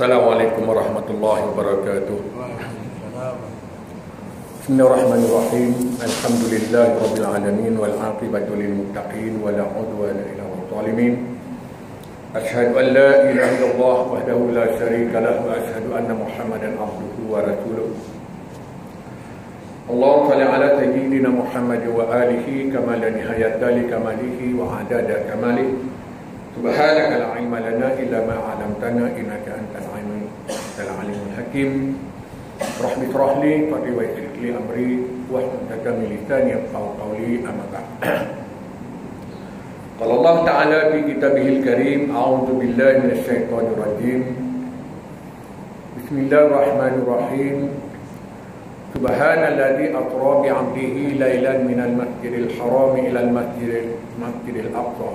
Assalamualaikum warahmatullahi wabarakatuh. Bismillahirrahmanirrahim. Alhamdulillahi rabbil alamin wal aqibatu lil muttaqin wa la udwana illa 'alal zalimin. Ashhadu an la ilaha illallah wahdahu la syarika lahu wa ashhadu anna Muhammadan abduhu wa rasuluh. اللهم صل على سيدنا محمد وآله كما لا نهاية لكماله وعدد كماله سبحانك لا علم لنا إلا ما علمتنا إنك أنت العليم العليم الحكيم رحم اشرح لي صدري ويسر لي أمري واحلل من لساني يفقهوا قولي أما بعد قال الله تعالى في كتابه الكريم أعوذ بالله من الشيطان الرجيم بسم الله الرحمن الرحيم سبحان الذي أطرى بعبده ليلا من المسجد الحرام إلى المسجد المسجد الأقصى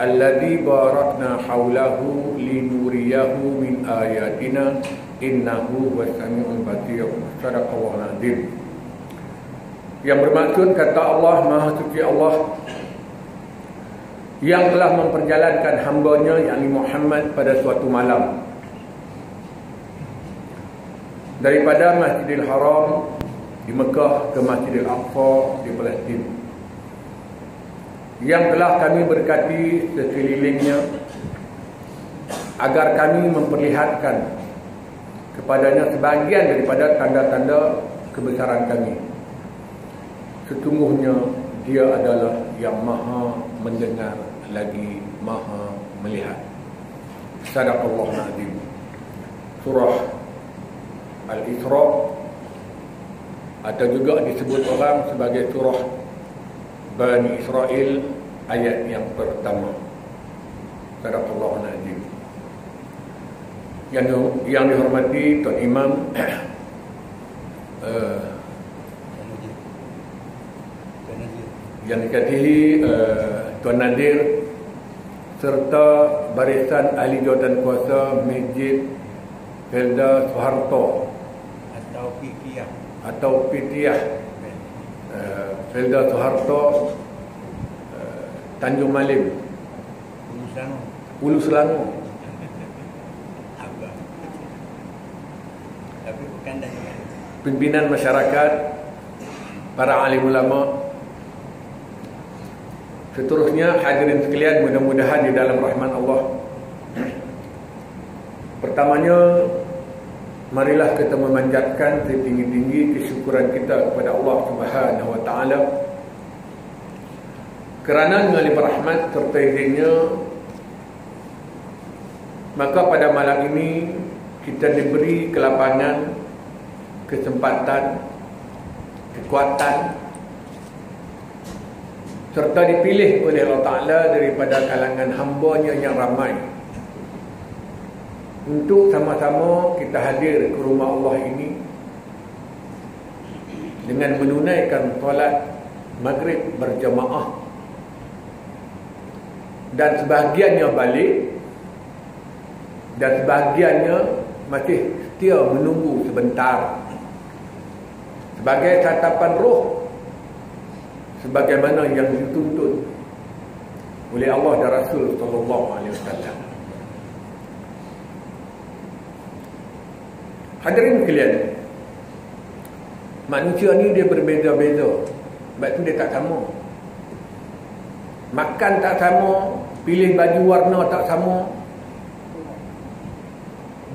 الذي باركنا حوله لنريه من آياتنا innahu wa sami'ul basir. Sadaqallah al-azim yang bermaksud kata Allah Maha Suci Allah yang telah memperjalankan hambanya yakni Muhammad pada suatu malam. Daripada Masjidil Haram di Mekah ke Masjidil Aqsa di Palestin. Yang telah kami berkati sekelilingnya agar kami memperlihatkan kepadanya sebahagian daripada tanda-tanda kebesaran kami sesungguhnya dia adalah yang maha mendengar lagi maha melihat sadaqallahu azim surah Al-Isra atau juga disebut orang sebagai surah Bani Israel ayat yang pertama. Sadaqallahu azim. Yang yang dihormati Tuan Imam uh, yang dikasihi uh, Tuan Nadir serta barisan ahli jawatan kuasa Masjid Felda Soeharto atau Pikiah atau Pitiah uh, Felda Soeharto uh, Tanjung Malim. Urusan Ulu Selangor apa pimpinan masyarakat para alim ulama. Seterusnya hadirin sekalian mudah-mudahan di dalam rahman Allah. Pertamanya marilah kita memanjatkan setinggi-tinggi kesyukuran kita kepada Allah Subhanahu wa taala. Kerana dengan limpah rahmat serta izinnya maka pada malam ini kita diberi kelapangan kesempatan kekuatan serta dipilih oleh Allah Ta'ala daripada kalangan hambanya yang ramai. Untuk sama-sama kita hadir ke rumah Allah ini dengan menunaikan solat maghrib berjamaah dan sebahagiannya balik dan sebahagiannya masih setia menunggu sebentar sebagai tatapan roh sebagaimana yang dituntut oleh Allah dan Rasul sallallahu alaihi wasallam Hadirin sekalian. Manusia ni dia berbeza-beza. Sebab tu dia tak sama. Makan tak sama, pilih baju warna tak sama.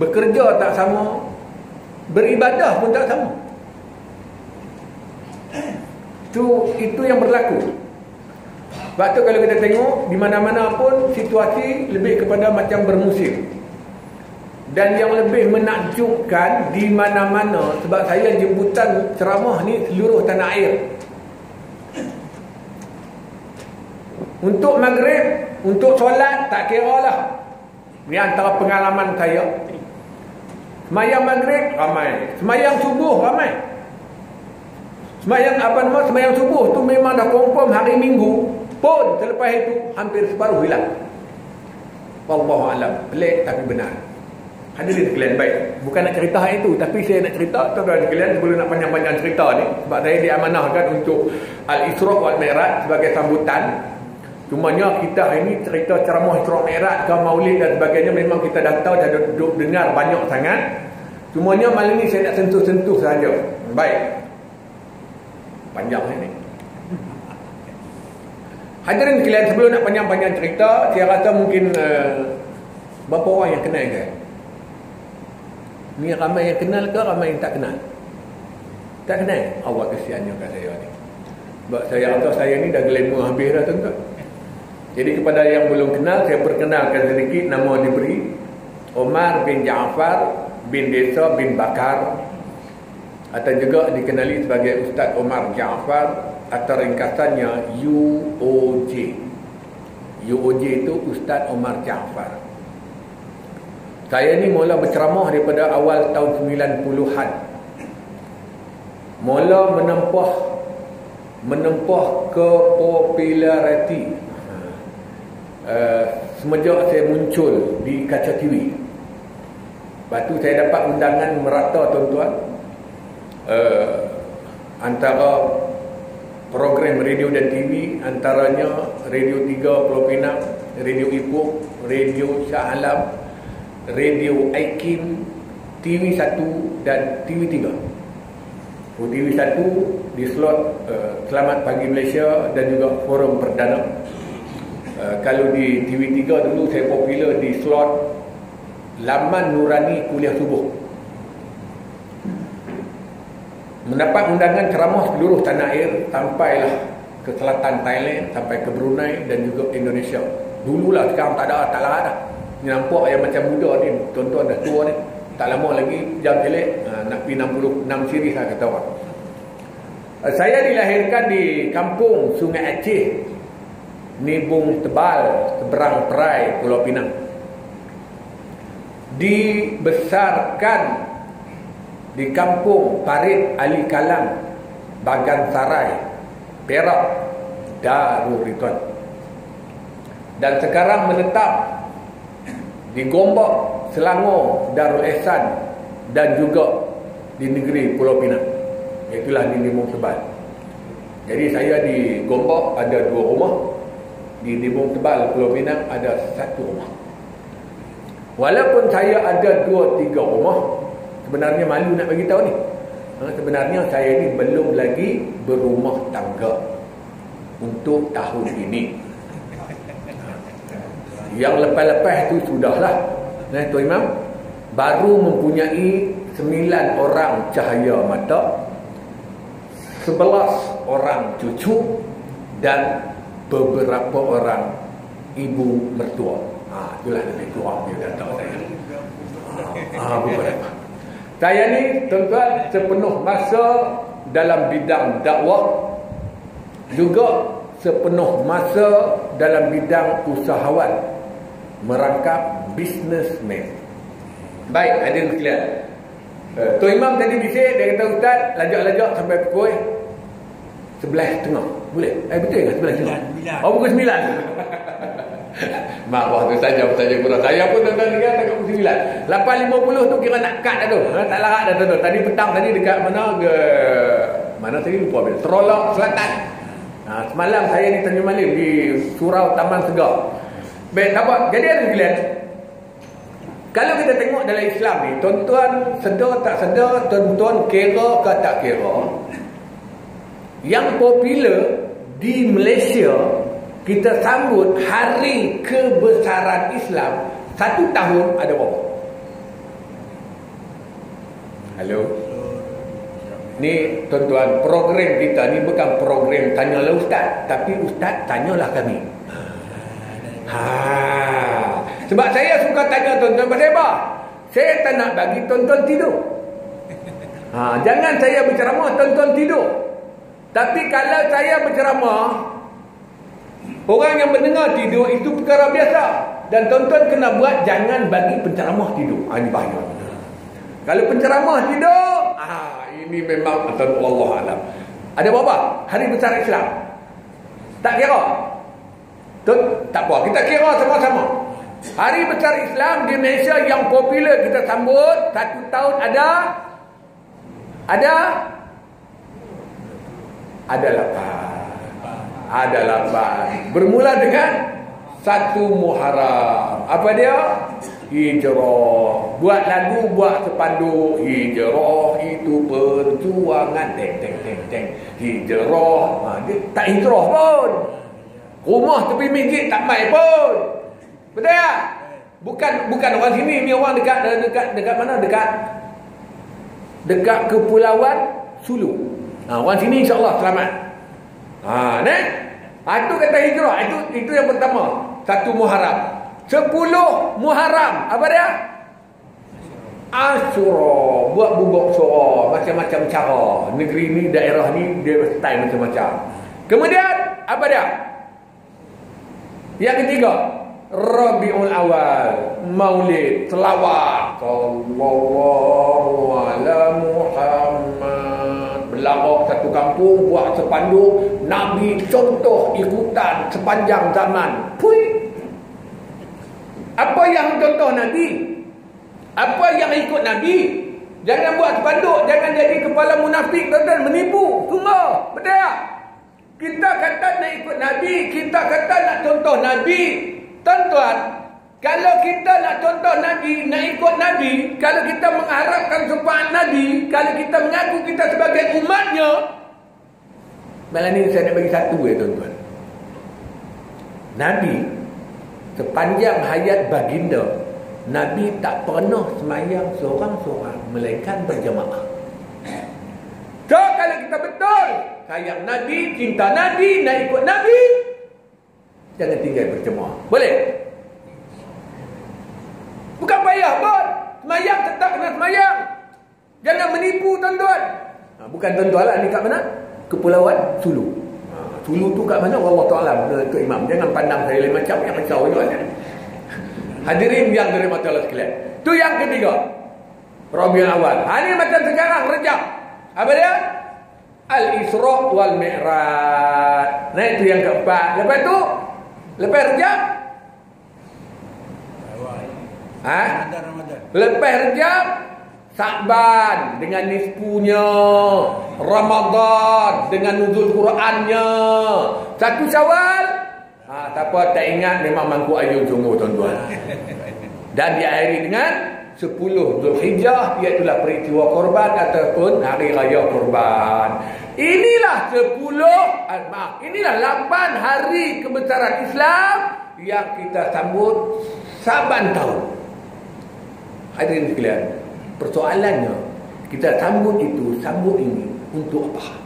Bekerja tak sama, beribadah pun tak sama. Tu itu yang berlaku. Sebab tu kalau kita tengok di mana-mana pun situasi lebih kepada macam bermusim. Dan yang lebih menakjubkan di mana-mana sebab saya jemputan ceramah ni seluruh tanah air. Untuk maghrib untuk solat tak kira lah. Ni antara pengalaman saya. Semayang maghrib ramai. Semayang subuh ramai semayang apa nama semayang subuh tu memang dah confirm hari minggu pun selepas itu hampir separuh hilang Wallahualam pelik tapi benar Hadirin sekalian baik. Bukan nak cerita hal itu tapi saya nak cerita tuan-tuan sekalian sebelum nak panjang-panjang cerita ni sebab saya diamanahkan untuk Al-Isra wal Mi'raj sebagai sambutan. Cumanya kita hari ni cerita ceramah Isra Mi'raj ke Maulid dan sebagainya memang kita dah tahu dah duduk dengar banyak sangat. Cumanya malam ni saya nak sentuh-sentuh saja. Baik. Panjang ni. Hadirin sekalian sebelum nak panjang-panjang cerita, saya rasa mungkin uh, berapa orang yang kenal ke? Ni ramai yang kenal ke ramai yang tak kenal? Tak kenal? Allah kesiannya kat saya ni. Sebab saya rasa saya ni dah glamour habis dah tuan-tuan. Jadi kepada yang belum kenal, saya perkenalkan sedikit nama diberi Omar bin Jaafar bin Desa bin Bakar atau juga dikenali sebagai Ustaz Omar Jaafar atau ringkasannya UOJ UOJ itu Ustaz Omar Jaafar saya ni mula berceramah daripada awal tahun 90-an mula menempuh menempuh ke populariti. Uh, semenjak saya muncul di kaca TV lepas tu saya dapat undangan merata tuan-tuan uh, antara program radio dan TV antaranya Radio 3 Pulau Pinang, Radio Ipoh, Radio Shah Alam, Radio Aikim, TV 1 dan TV 3. Oh, TV 1 di slot uh, Selamat Pagi Malaysia dan juga Forum Perdana. Uh, kalau di TV 3 dulu saya popular di slot Laman Nurani Kuliah Subuh mendapat undangan ceramah seluruh tanah air sampailah ke selatan Thailand sampai ke Brunei dan juga Indonesia. Dululah sekarang tak ada tak lah dah. Nampak yang macam muda ni tuan-tuan dah tua ni. Tak lama lagi jam elek ha, nak pergi 66 siri saya kata orang. Saya dilahirkan di kampung Sungai Aceh Nibung Tebal seberang Perai Pulau Pinang. Dibesarkan di kampung Parit Ali Kalang Bagan Sarai Perak Darul Ridwan dan sekarang menetap di Gombak Selangor Darul Ehsan dan juga di negeri Pulau Pinang. Itulah di Limung Tebal jadi saya di Gombak ada dua rumah. Di Limung Tebal Pulau Pinang ada satu rumah. Walaupun saya ada dua tiga rumah sebenarnya malu nak bagi tahu ni. Ha, sebenarnya saya ni belum lagi berumah tangga untuk tahun ini. Yang lepas-lepas tu sudahlah. Nah, Tuan Imam baru mempunyai sembilan orang cahaya mata sebelas orang cucu dan beberapa orang ibu mertua. Ha, itulah lebih kurang dia kata saya. Ha, beberapa saya ni tuan-tuan sepenuh masa dalam bidang dakwah juga sepenuh masa dalam bidang usahawan merangkap businessman. Baik, ada yang sekalian. Uh, Tuan Imam tadi bisik, dia kata Ustaz, lajak-lajak sampai pukul sebelah tengah. Boleh? Eh, betul ke sebelah tengah? Oh, pukul sembilan. Mak waktu saja saja kurang. Saya pun tuan-tuan dengar tak pukul 9. 8.50 tu kira nak cut dah tu. Ha, tak larat dah tu. Tadi petang tadi dekat mana ke mana tadi lupa bil. Terolak Selatan. Ha, semalam saya di Tanjung Malim di Surau Taman Segar. Baik, nampak. Jadi ada sekalian. Kalau kita tengok dalam Islam ni, tuan-tuan sedar tak sedar, tuan-tuan kira ke tak kira. Yang popular di Malaysia kita sambut hari kebesaran Islam satu tahun ada berapa? Halo? Ni tuan-tuan program kita ni bukan program tanyalah ustaz tapi ustaz tanyalah kami. Ha. Sebab saya suka tanya tuan-tuan apa? Saya tak nak bagi tuan-tuan tidur. Ha, jangan saya berceramah tuan-tuan tidur. Tapi kalau saya berceramah Orang yang mendengar tidur itu perkara biasa. Dan tuan-tuan kena buat jangan bagi penceramah tidur. Ha, ini bahaya. Kalau penceramah tidur, ah ini memang atau Allah alam. Ada berapa? Hari besar Islam. Tak kira. Tut, tak apa. Kita kira sama-sama. Hari besar Islam di Malaysia yang popular kita sambut satu tahun ada ada ada lapan ada lapan. Bermula dengan satu Muharram. Apa dia? Hijrah. Buat lagu, buat sepanduk. Hijrah itu perjuangan. Teng, teng, teng, teng. Hijrah. Ha, dia tak hijrah pun. Rumah tepi masjid tak main pun. Betul tak? Bukan bukan orang sini. Ni orang dekat dekat dekat mana? Dekat dekat kepulauan Sulu. Ha, orang sini insyaAllah selamat. Ha, ni? Ha, itu kata hijrah. Itu itu yang pertama. Satu Muharram. Sepuluh Muharram. Apa dia? Asyura. Buat bubuk suara. Macam-macam cara. Negeri ni, daerah ni, dia style macam-macam. Kemudian, apa dia? Yang ketiga. Rabiul Awal. Maulid. Selawat. Sallallahu ala Muhammad. Berlagak satu kampung. Buat sepanduk. Nabi contoh ikutan sepanjang zaman. Puih. Apa yang contoh Nabi? Apa yang ikut Nabi? Jangan buat sepanduk, jangan jadi kepala munafik dan menipu. Semua, betul? Kita kata nak ikut Nabi, kita kata nak contoh Nabi. Tuan-tuan, kalau kita nak contoh Nabi, nak ikut Nabi, kalau kita mengharapkan syafaat Nabi, kalau kita mengaku kita sebagai umatnya, malam ni saya nak bagi satu ya tuan-tuan. Nabi sepanjang hayat baginda Nabi tak pernah semayang seorang-seorang melainkan berjamaah so kalau kita betul sayang Nabi, cinta Nabi nak ikut Nabi jangan tinggal berjamaah boleh? Payah pun semayang tetap kena semayang. Jangan menipu tuan-tuan. Ha, bukan tuan-tuan lah ni kat mana? kepulauan Sulu. Tulu tu kat mana? Allah Ta'ala tu imam. Jangan pandang saya lain macam yang macam ni hadirin yang dari mata Allah sekalian. Tu yang ketiga. Rabiul Awal. Ha, ini macam sekarang rejak apa dia? Al-Isra wal Mi'raj nah itu yang keempat. Lepas tu? Lepas rejak ha? lepas rejak Sa'ban dengan nispunya. Ramadan dengan nuzul Qurannya. Satu syawal ha, Tak apa tak ingat memang mangkuk ayun sungguh tuan-tuan. Dan diakhiri dengan Sepuluh Dhul Hijjah Iaitulah peristiwa korban Ataupun hari raya korban. Inilah sepuluh ah, Maaf Inilah lapan hari kebesaran Islam Yang kita sambut Saban tahun Hadirin sekalian Persoalannya kita sambut itu, sambut ini untuk apa?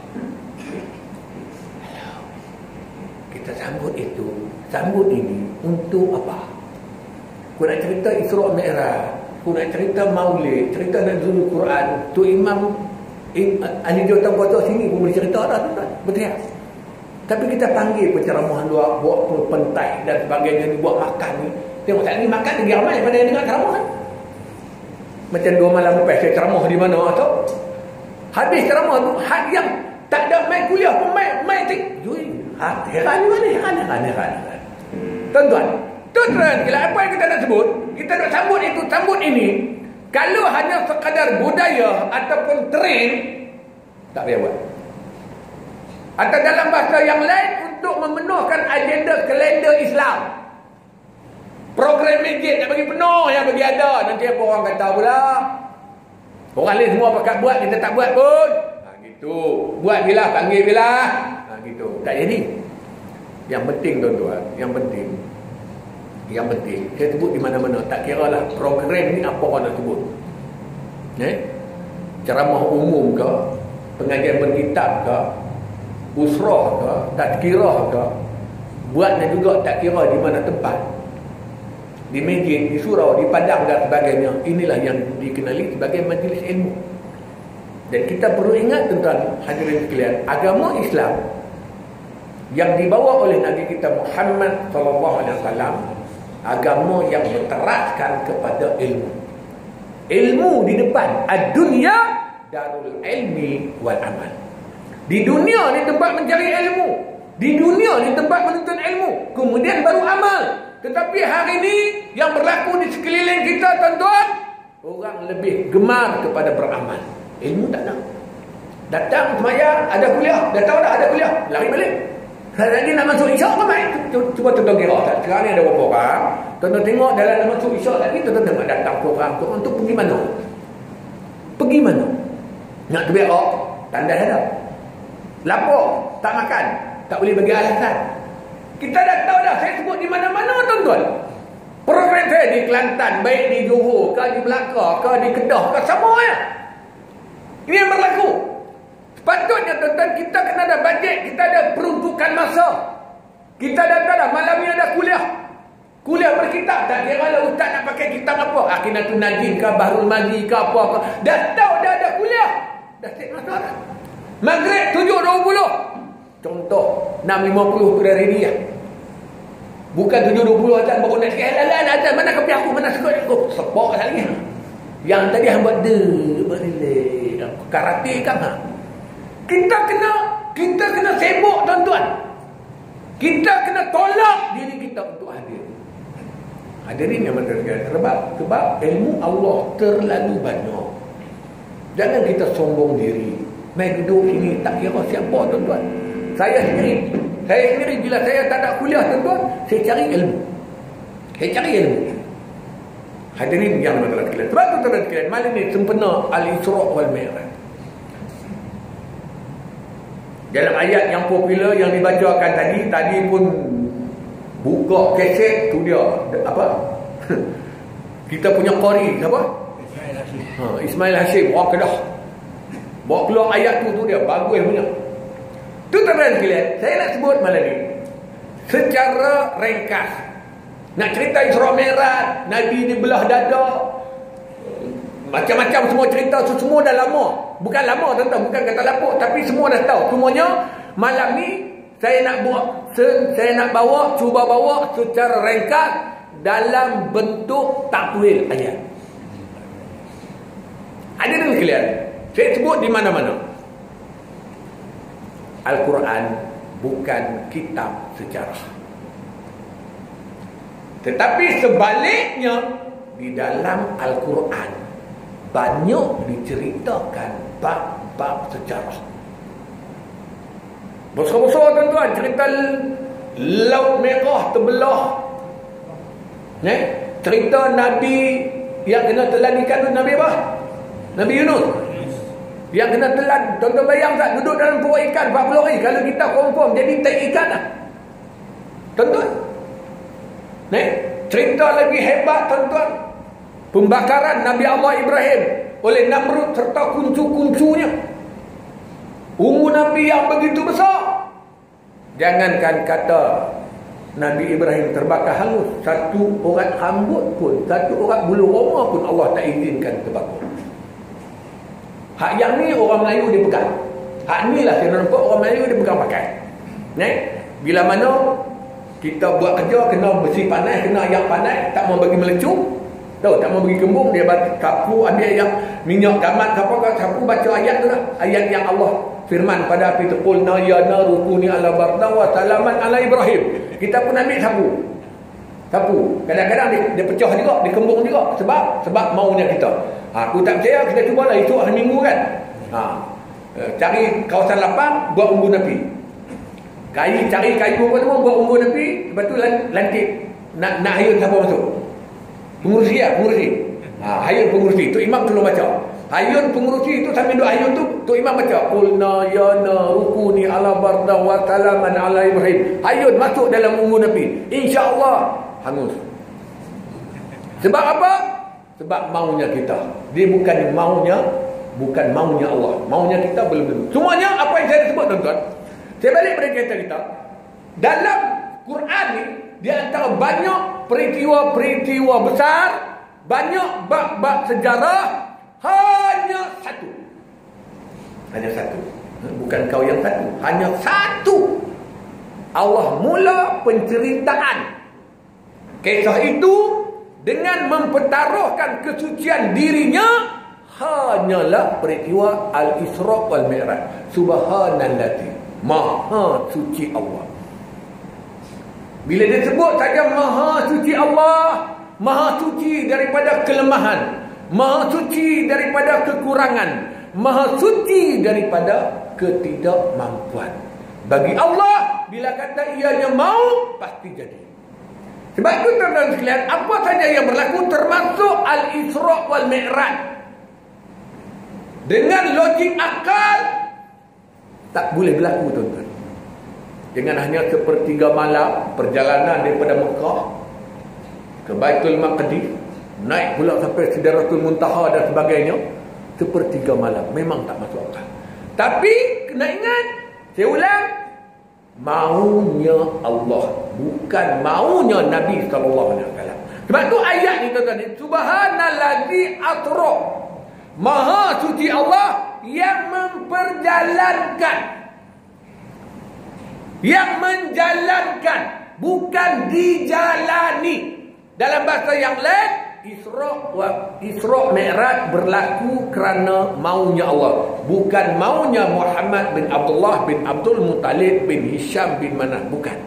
Kita sambut itu, sambut ini untuk apa? Kau nak cerita Isra Mi'raj, kau nak cerita Maulid, cerita Nazul Quran, tu imam ahli jawatan kuasa sini pun boleh cerita dah tuan Betul tak? Tapi kita panggil penceramuhan luar, buat pentai dan sebagainya buat makan ni. Tengok tak ni makan lagi ramai pada yang dengar ceramah macam dua malam lepas saya ceramah di mana atau habis ceramah tu had yang tak ada main kuliah pun main main tik. Yui ha heran ni mana heran heran heran. Tuan-tuan tuan-tuan kalau apa yang kita nak sebut? Kita nak sambut itu sambut ini. Kalau hanya sekadar budaya ataupun trend tak payah buat. Atau dalam bahasa yang lain untuk memenuhkan agenda kalender Islam Program masjid nak bagi penuh yang bagi ada. Nanti apa orang kata pula? Orang lain semua pakat buat, kita tak buat pun. Ha, gitu. Buat bila, panggil bila. Ha, gitu. Tak jadi. Yang penting tuan-tuan, yang penting. Yang penting. Saya sebut di mana-mana. Tak kira lah program ni apa orang nak sebut. Eh? Ceramah umum ke? Pengajian berkitab ke? Usrah ke? Tak kira ke? Buatnya juga tak kira di mana tempat di masjid, di surau, di padang dan sebagainya. Inilah yang dikenali sebagai majlis ilmu. Dan kita perlu ingat tentang hadirin sekalian, agama Islam yang dibawa oleh Nabi kita Muhammad sallallahu alaihi wasallam agama yang berteraskan kepada ilmu. Ilmu di depan, ad-dunya darul ilmi wal amal. Di dunia ni tempat mencari ilmu. Di dunia ni tempat menuntut ilmu. Kemudian baru amal. Tetapi hari ini yang berlaku di sekeliling kita tuan-tuan, orang lebih gemar kepada beramal. Ilmu tak nak. Datang semaya ada kuliah, dah tahu dah ada kuliah, lari balik. Lagi nak masuk isyak ramai. Cuba tuan kira. Sekarang ni ada berapa orang. Tuan tengok dalam nak masuk isyak tadi. Tuan tengok datang orang. Tuan tu pergi mana? Pergi mana? Nak tu berak. Tanda ada. Lapor. Tak makan. Tak boleh bagi alasan. Kita dah tahu dah. Saya sebut di mana-mana tuan-tuan. Program saya di Kelantan. Baik di Johor ke di Melaka ke di Kedah ke. Sama ya. Ini yang berlaku. Patutnya tuan-tuan kita kena ada bajet, kita ada peruntukan masa. Kita dah tahu dah malam ni ada kuliah. Kuliah berkitab tak kira lah ustaz nak pakai kitab apa. Akinatul Najin ke Bahrul Maji ke apa. Dah tahu dah ada kuliah. Dah tak masa dah. Maghrib 7.20. Contoh 6.50 tu dari dia. Bukan 7.20 atas baru nak sikit. Alah, atas mana kopi aku, mana sekut aku. Sepok lagi. Yang tadi hamba de, berilek. Karate kan ha? Kita kena kita kena sibuk tuan-tuan. Kita kena tolak diri kita untuk hadir. Hadirin yang mata sekalian. Sebab, sebab ilmu Allah terlalu banyak. Jangan kita sombong diri. Main duduk sini tak kira siapa tuan-tuan. Saya sendiri. Saya sendiri bila saya tak ada kuliah tuan-tuan. Saya cari ilmu. Saya cari ilmu. Hadirin yang mata sekalian. Sebab tuan-tuan sekalian. Malam ini sempena Al-Isra' wal-Mi'raj. Dalam ayat yang popular yang dibacakan tadi, tadi pun buka keset tu dia apa? Kita punya qari siapa? Ismail Hashim. Ha, Ismail Hashim, wah kedah. Bawa keluar ayat tu tu dia bagus punya. Tu tuan sekalian, saya nak sebut malam ni. Secara ringkas. Nak cerita Isra Mi'raj, Nabi dibelah dada, macam-macam semua cerita tu semua dah lama. Bukan lama tuan-tuan, bukan kata lapuk tapi semua dah tahu. Semuanya malam ni saya nak buat saya nak bawa cuba bawa secara ringkas dalam bentuk takwil ayat. Ada dengan kalian. Saya sebut di mana-mana. Al-Quran bukan kitab sejarah. Tetapi sebaliknya di dalam Al-Quran banyak diceritakan bab-bab sejarah. Besar-besar tuan-tuan cerita Laut Merah terbelah. Ne? Cerita Nabi yang kena telan ikan Nabi apa? Nabi Yunus. Yang kena telan, tuan-tuan bayang tak? Duduk dalam perut ikan 40 hari? Kalau kita confirm jadi tak ikan lah. Tuan-tuan. Cerita lagi hebat tuan-tuan. Pembakaran Nabi Allah Ibrahim oleh Namrud serta kuncu-kuncunya. Umur Nabi yang begitu besar. Jangankan kata Nabi Ibrahim terbakar halus satu orang rambut pun satu orang bulu roma pun Allah tak izinkan terbakar hak yang ni orang Melayu dia pegang hak ni lah saya nampak orang Melayu dia pegang pakai ne? bila mana kita buat kerja kena besi panas kena ayak panas tak mau bagi melecung Tahu tak mau bagi kembung dia bagi sapu ambil yang minyak gamat apa kau sapu baca ayat tu lah. Ayat yang Allah firman pada api tu qul na ya narukuni ala barda wa salaman ala ibrahim. Kita pun ambil sapu. Sapu. Kadang-kadang dia, dia pecah juga, dia kembung juga sebab sebab maunya kita. Ha, aku tak percaya kita cubalah itu hari minggu kan. Ha. Eh, cari kawasan lapang buat unggun api. Kayu cari kayu apa semua buat unggun api, lepas tu lantik nak nak hayun siapa masuk. Pengurusi ya, pengurusi. Ha, hayun pengurusi. Tu imam tolong baca. Hayun pengurusi itu sambil doa hayun tu, tu imam baca. Qulna ya rukuni ala barda wa salaman ala Ibrahim. Hayun masuk dalam unggun api. Insya-Allah hangus. Sebab apa? Sebab maunya kita. Dia bukan maunya bukan maunya Allah. Maunya kita belum belum. Semuanya apa yang saya sebut tuan-tuan. Saya balik pada kita kita. Dalam Quran ni di antara banyak peristiwa-peristiwa besar, banyak bab-bab sejarah, hanya satu. Hanya satu. Bukan kau yang satu. Hanya satu. Allah mula penceritaan. Kisah itu dengan mempertaruhkan kesucian dirinya hanyalah peristiwa Al-Isra' wal-Mi'raj. Subhanallah. Maha suci Allah. Bila dia sebut saja maha suci Allah, maha suci daripada kelemahan, maha suci daripada kekurangan, maha suci daripada ketidakmampuan. Bagi Allah, bila kata ianya mau, pasti jadi. Sebab itu tuan-tuan sekalian, apa saja yang berlaku termasuk Al-Isra' wal-Mi'raj. Dengan logik akal, tak boleh berlaku tuan-tuan. Dengan hanya sepertiga malam, perjalanan daripada Mekah ke Baitul Maqdis, naik pula sampai Sidratul Muntaha dan sebagainya, sepertiga malam. Memang tak masuk akal. Tapi, kena ingat, saya ulang, maunya Allah bukan maunya Nabi sallallahu alaihi wasallam. Sebab tu ayat ni tuan-tuan, subhanallazi atra. Maha suci Allah yang memperjalankan yang menjalankan bukan dijalani. Dalam bahasa yang lain Isra wa Isra Mi'raj berlaku kerana maunya Allah, bukan maunya Muhammad bin Abdullah bin Abdul Muttalib bin Hisham bin Manah, bukan.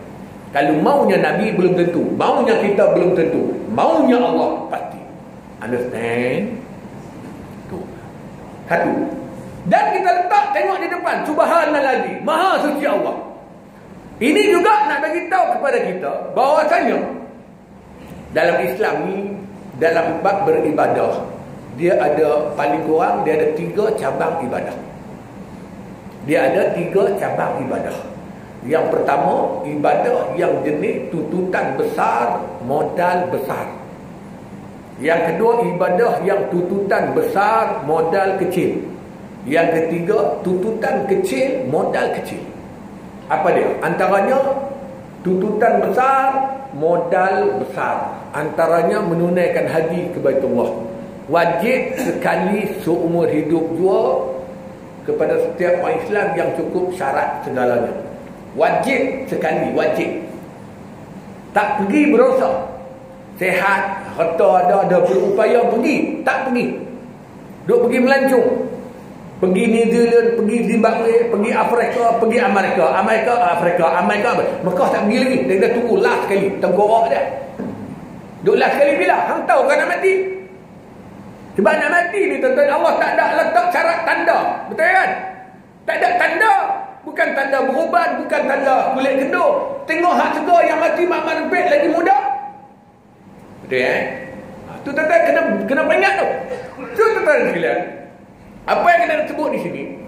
Kalau maunya Nabi belum tentu, maunya kita belum tentu, maunya Allah pasti. Understand? Tu. Satu. Dan kita letak tengok di depan subhanallazi, maha suci Allah. Ini juga nak bagi tahu kepada kita bahawasanya dalam Islam ni dalam bab beribadah dia ada paling kurang dia ada tiga cabang ibadah. Dia ada tiga cabang ibadah. Yang pertama ibadah yang jenis tuntutan besar modal besar. Yang kedua ibadah yang tuntutan besar modal kecil. Yang ketiga tuntutan kecil modal kecil. Apa dia? Antaranya tuntutan besar modal besar. Antaranya menunaikan haji ke Baitullah. Wajib sekali seumur hidup jua kepada setiap orang Islam yang cukup syarat segalanya. Wajib sekali wajib. Tak pergi berusaha sehat harta ada ada berupaya pergi. Tak pergi. Duk pergi melancung pergi New Zealand pergi Zimbabwe pergi Afrika pergi Amerika Amerika Afrika Amerika Mekah tak pergi lagi dia dah tunggu last sekali tengkorak dia Duk last sekali bila? Hang tahu kan nak mati? Sebab nak mati ni tuan-tuan Allah tak ada letak syarat tanda. Betul kan? Tak ada tanda. Bukan tanda beruban, bukan tanda kulit kedua. Tengok hak segar yang mati mak manpet lagi muda. Betul? Ha, tu tuan-tuan kena kena peringat tu. Tu tuan-tuan sekalian. Apa yang kena sebut di sini?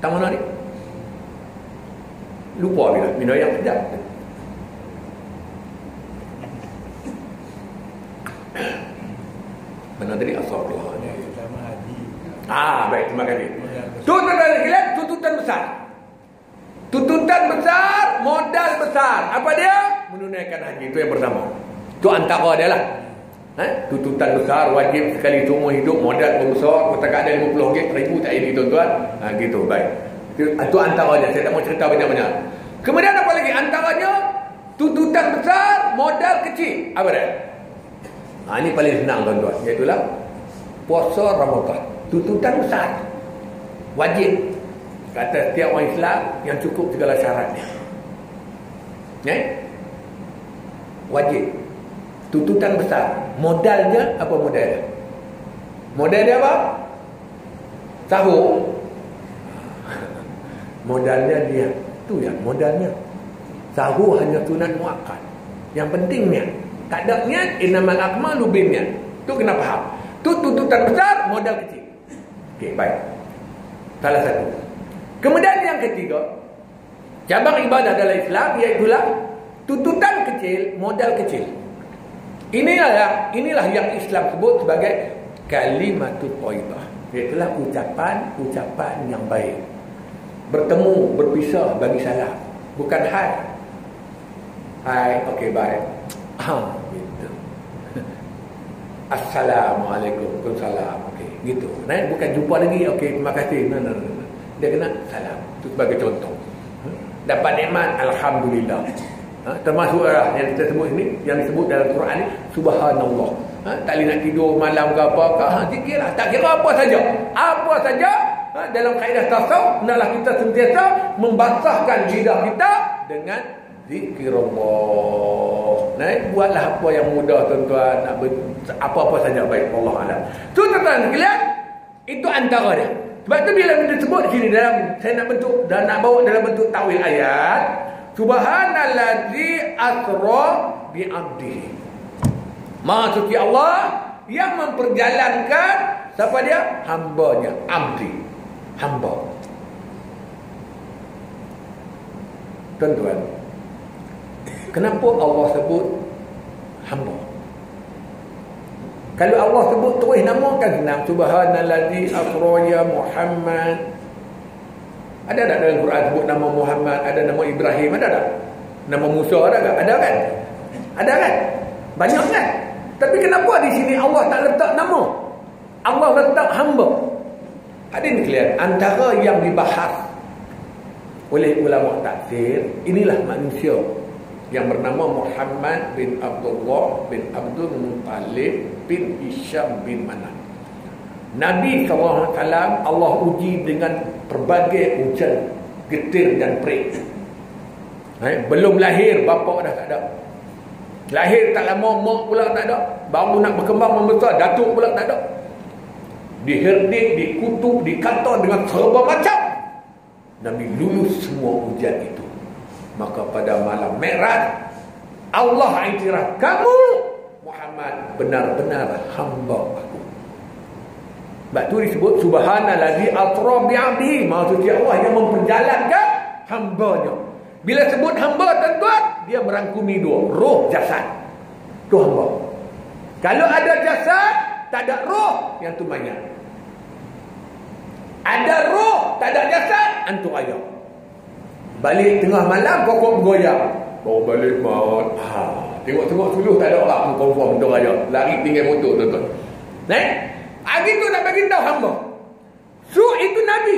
Tak mana ni? Lupa bila minum yang kejap. Mana tadi. Sama haji. Ah, baik, terima kasih. Tuntutan sekalian, tuntutan besar. Tuntutan besar, modal besar. Apa dia? Menunaikan haji. Itu yang pertama. Itu antara dia lah. Eh? Tuntutan besar, wajib sekali seumur hidup, modal pun besar. Kau tak ada 50 ringgit, ribu tak ini tuan-tuan. Ha, gitu, baik. Itu, itu antara dia. Saya tak mau cerita banyak-banyak. Kemudian apa lagi? Antaranya, tuntutan besar, modal kecil. Apa dia? Ha, ini paling senang tuan-tuan. Iaitulah puasa Ramadan. Tuntutan besar. Wajib. Kata setiap orang Islam yang cukup segala syaratnya. Eh? Wajib. Tuntutan besar. Modalnya apa modalnya? Modal dia apa? Sahur. Modalnya dia. tu yang modalnya. Sahur hanya sunat muakkad. Yang pentingnya tak ada niat innamal akmalu binniat. Tu kena faham. Tu tuntutan besar, modal kecil. Okey, baik. Salah satu. Kemudian yang ketiga, cabang ibadah dalam Islam iaitu tuntutan kecil, modal kecil. Inilah inilah yang Islam sebut sebagai kalimatul thayyibah. Iaitulah ucapan-ucapan yang baik. Bertemu, berpisah bagi salam. Bukan hai. Hai, okey, baik. Ha, gitu. Assalamualaikum. Waalaikumsalam. Okey, gitu. Nah, bukan jumpa lagi. Okey, terima kasih. Nah, nah, nah. Dia kena salam. Itu sebagai contoh. Ha? Dapat nikmat alhamdulillah. Ha? termasuk uh, yang kita sebut ini yang disebut dalam Quran ini subhanallah. Ha? tak boleh nak tidur malam ke apa ke ha, zikirlah. Tak kira apa saja. Apa saja ha? dalam kaedah tasawuf hendaklah kita sentiasa membasahkan lidah kita dengan zikirullah. Nah, buatlah apa yang mudah tuan-tuan nak apa-apa saja baik Allah Alam. Tu tuan-tuan sekalian, itu antara dia. Sebab tu bila kita sebut sini dalam saya nak bentuk dan nak bawa dalam bentuk takwil ayat, subhanallazi asra bi 'abdihi. Maha suci Allah yang memperjalankan siapa dia? Hambanya, abdi. Hamba. Tuan-tuan, kenapa Allah sebut hamba? Kalau Allah sebut terus nama kan senang. Subhanallazi asra ya Muhammad. Ada tak dalam Quran sebut nama Muhammad, ada nama Ibrahim, ada tak? Nama Musa ada tak? Ada kan? Ada kan? Banyak kan? Tapi kenapa di sini Allah tak letak nama? Allah letak hamba. Hadin kalian, antara yang dibahas oleh ulama tafsir, inilah manusia yang bernama Muhammad bin Abdullah bin Abdul Muttalib bin Hisham bin Manan. Nabi SAW Allah uji dengan berbagai ujian getir dan perik. Eh, belum lahir bapa dah tak ada. Lahir tak lama mak pula tak ada. Baru nak berkembang membesar datuk pula tak ada. Diherdik, dikutuk, dikata dengan serba macam. Nabi lulus semua ujian itu. Maka pada malam Mi'raj Allah iktiraf kamu Muhammad benar-benar hamba aku. Sebab tu disebut subhanallazi atra bi'abdihi. Maksudnya Allah yang memperjalankan hambanya. Bila sebut hamba tuan-tuan, dia merangkumi dua, roh jasad. Tu hamba. Kalau ada jasad, tak ada roh, yang tu mayat. Ada roh, tak ada jasad, antu ayam. Balik tengah malam pokok bergoyang. Bawa balik maut. Ha, tengok-tengok suluh tak ada orang confirm untung aja. Lari tinggal motor tuan-tuan. Eh? Hari tu nak bagi tahu hamba. So itu Nabi.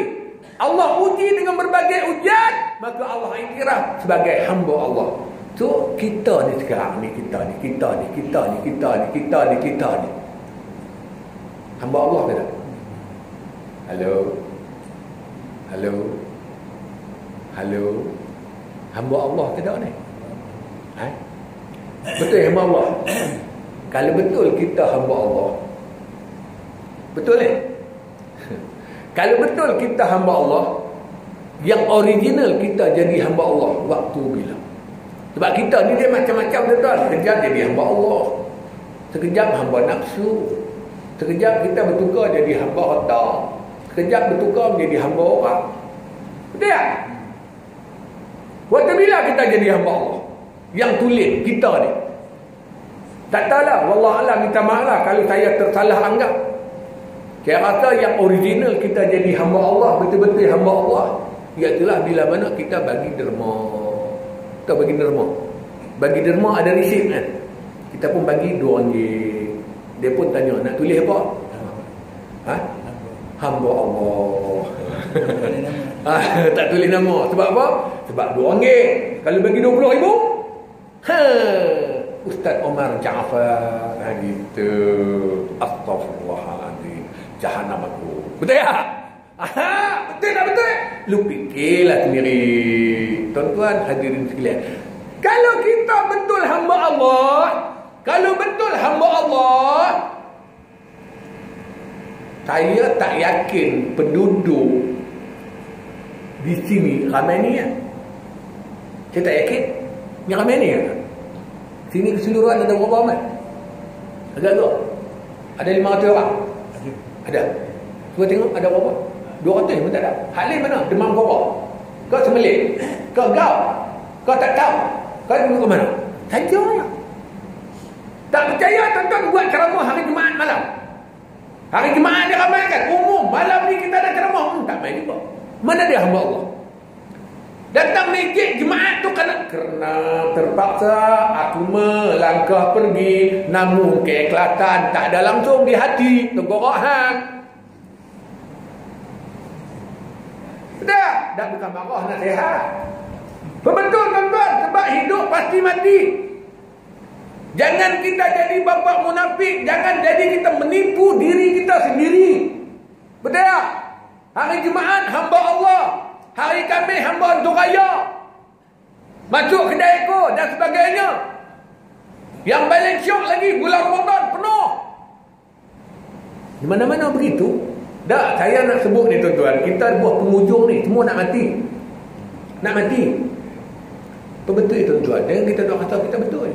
Allah uji dengan berbagai ujian, maka Allah iktiraf sebagai hamba Allah. So kita ni sekarang ni kita ni, kita ni, kita ni, kita ni, kita ni, kita ni. Hamba Allah ke tak? Halo. Halo. Halo. Hamba Allah ke tak ni? Ha? Betul hamba Allah. Kalau betul kita hamba Allah. Betul ni? Kalau betul kita hamba Allah, yang original kita jadi hamba Allah waktu bila? Sebab kita ni dia macam-macam tuan. Sekejap jadi hamba Allah. Sekejap hamba nafsu. Sekejap kita bertukar jadi hamba harta. Sekejap bertukar menjadi hamba orang. Betul tak? Waktu bila kita jadi hamba Allah? Yang tulis kita ni. Tak tahulah. Wallah Allah minta maaf lah kalau saya tersalah anggap. Rasa yang original kita jadi hamba Allah. Betul-betul hamba Allah. Iaitulah bila mana kita bagi derma. Kita bagi derma. Bagi derma ada risit kan. Kita pun bagi dua ringgit. Dia pun tanya nak tulis apa? Ha? Hamba Allah. ha, tak tulis nama. Sebab apa? Sebab dua ringgit. Kalau bagi dua puluh ribu. Ha. Ustaz Omar Jaafar. Ha, gitu. Astaghfirullahaladzim. Jahanam aku. Betul ya? Aha, betul tak betul? Lu fikirlah sendiri. Tuan-tuan hadirin sekalian. Kalau kita betul hamba Allah, kalau betul hamba Allah, saya tak yakin penduduk di sini ramai ni ya. Saya tak yakin. Ni ramai ni ya. Sini keseluruhan ada berapa ramai? Agak-agak. Ada 500 orang. Ada. Cuba tengok ada berapa? 200 pun tak ada. Halim mana? Demam korok. Kau semelik. Kau gau. Kau tak tahu. Kau duduk ke mana? Saja. Tak percaya tuan-tuan buat ceramah hari Jumaat malam. Hari Jumaat dia ramai kan? Umum. Malam ni kita ada ceramah. Hmm, tak main juga. Mana dia hamba Allah? Datang masjid Jumaat tu kerana, kerana terpaksa aku melangkah pergi namun keikhlatan tak ada langsung di hati tenggorokan. Dah, dah bukan marah nasihat. Betul tuan-tuan sebab hidup pasti mati. Jangan kita jadi bapa munafik, jangan jadi kita menipu diri kita sendiri. Betul tak? Hari Jumaat hamba Allah, hari Khamis hamba untuk raya. Masuk kedai ko dan sebagainya. Yang paling syok lagi bulan Ramadan penuh. Di mana-mana begitu. Tak, saya nak sebut ni tuan-tuan. Kita buat penghujung ni. Semua nak mati. Nak mati. Betul itu tuan-tuan. Jangan kita nak kata kita betul.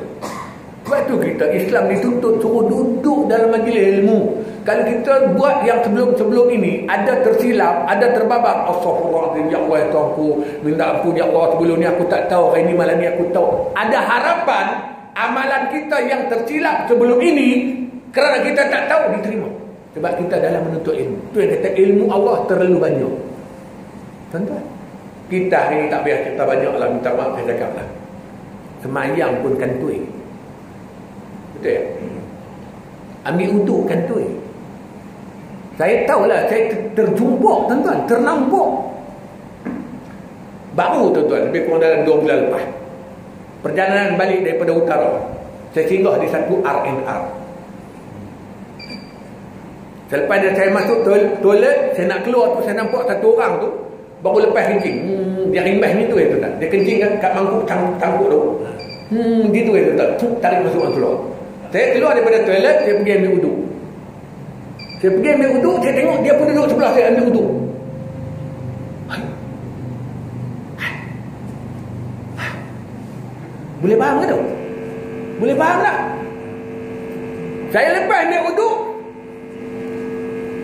Sebab tu kita Islam dituntut suruh duduk dalam majlis ilmu. Kalau kita buat yang sebelum-sebelum ini ada tersilap, ada terbabak, astagfirullahalazim ya Allah ya Tuhanku, minta ampun ya Allah sebelum ni aku tak tahu, hari ni malam ni aku tahu. Ada harapan amalan kita yang tersilap sebelum ini kerana kita tak tahu diterima. Sebab kita dalam menuntut ilmu. Tu yang kata ilmu Allah terlalu banyak. Tuan-tuan. Kita hari ni tak biar kita banyak lah minta maaf saya cakap lah. Semayang pun kantui. Betul ya? Ambil uduk kantui. Saya tahulah saya terjumpuk tuan-tuan. Ternampuk. Baru tuan-tuan. Lebih kurang dalam 2 bulan lepas. Perjalanan balik daripada utara. Saya singgah di satu RNR. Selepas dia saya masuk toilet, saya nak keluar tu saya nampak satu orang tu baru lepas kencing. Hmm, dia rimbas ni tu ya tuan. Dia kencing kan kat mangkuk tang tangkuk tu. Hmm, gitu ya tuan. Tarik masuk orang keluar. Saya keluar daripada toilet, saya pergi ambil wuduk. Saya pergi ambil wuduk, saya tengok dia pun duduk sebelah saya ambil wuduk. Boleh faham ke tu? Boleh faham tak? Saya lepas ambil wuduk,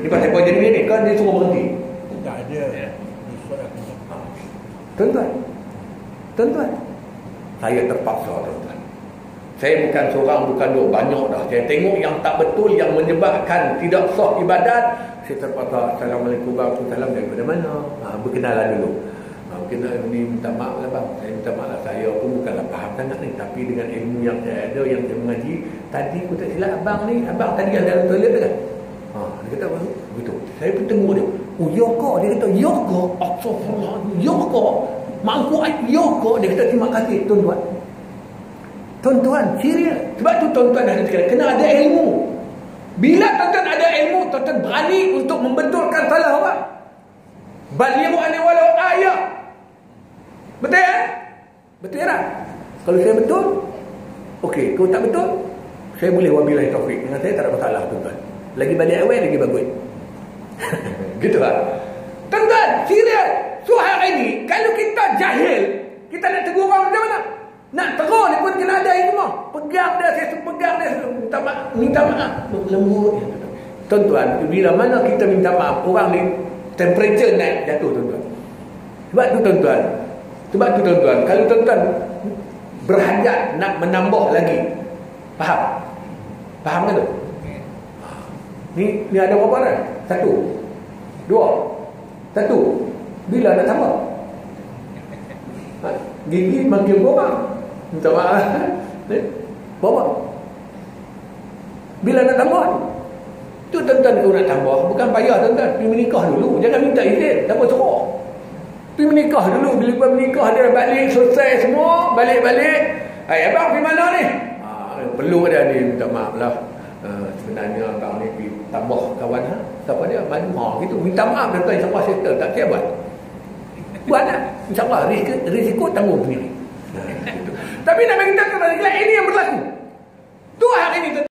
dia pasal kau jadi ni kan dia suruh berhenti. Tak ada. Ya. Tuan-tuan. Tuan-tuan. Saya terpaksa tuan-tuan. Saya bukan seorang, bukan dua. Banyak dah. Saya tengok yang tak betul, yang menyebabkan tidak sah ibadat. Saya terpaksa. Assalamualaikum warahmatullahi Daripada mana? Ha, berkenalan dulu. Ha, berkenalan ni minta maaf lah bang. Saya minta maaf lah. Saya pun bukanlah faham sangat ni. Tapi dengan ilmu yang saya ada, yang saya mengaji. Tadi aku tak silap abang ni. Abang tadi yang dalam toilet kan? Ha, dia kata begitu. Saya pun tengok dia. Oh, ya kok? Dia kata, ya kok? Astagfirullah. Ya kok? Mangku ai, ya kok? Dia kata, terima kasih, tuan-tuan. Tuan-tuan, serius. Sebab tu tuan-tuan ada sekali. Kena ada ilmu. Bila tuan-tuan ada ilmu, tuan-tuan berani untuk membetulkan salah orang. Baliru ani walau ayat. Betul ya? Betul ya? Kalau saya betul, okey. Kalau tak betul, saya boleh wabillahi taufik. Dengan saya tak ada masalah, tuan-tuan. Lagi balik awal lagi bagus. gitu lah. Tuan-tuan, serius. So hari ini, kalau kita jahil, kita nak tegur orang macam mana? Nak tegur ni pun kena ada. Pegang dia, saya pegang dia. Minta maaf. Minta maaf. Lembut. Tuan-tuan, bila mana kita minta maaf, orang ni temperature naik jatuh tuan-tuan. Sebab tu tuan-tuan. Sebab tu tuan-tuan. Kalau tuan-tuan berhajat nak menambah lagi. Faham? Faham kan tu? Ni, ni ada berapa orang? Satu. Dua. Satu. Bila nak tambah? Ha, gigi makin borang. Minta maaf. Eh? Berapa? Bila nak tambah? Tu tuan-tuan kau nak tambah. Bukan payah tuan-tuan. Pergi menikah dulu. Jangan minta izin. Tak apa suruh. Pergi menikah dulu. Bila kau menikah dia balik selesai semua. Balik-balik. Hai abang pergi mana ni? Ha, perlu ada ni. Minta maaf lah. Uh, sebenarnya abang ni pergi tambah kawan ha? Siapa dia? Maju. Ha, gitu. Minta maaf tuan-tuan. Siapa settle. Tak siap buat. Buat lah. InsyaAllah. Risiko, risiko tanggung sendiri. Nah, gitu. Tapi nak bagi tahu kepada ini yang berlaku. Tu hari ini